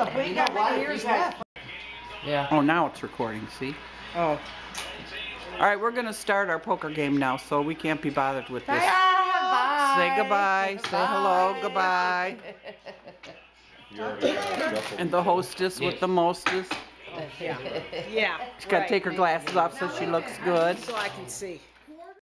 up. We ain't got many years left. Yeah. Oh, now it's recording, see? Oh. All right, we're gonna start our poker game now, so we can't be bothered with this. Bye. Say goodbye, say hello, goodbye. say hello. Goodbye. And the hostess with the mostest. Yeah. Yeah. She's gotta take her glasses off so she looks good. So I can see.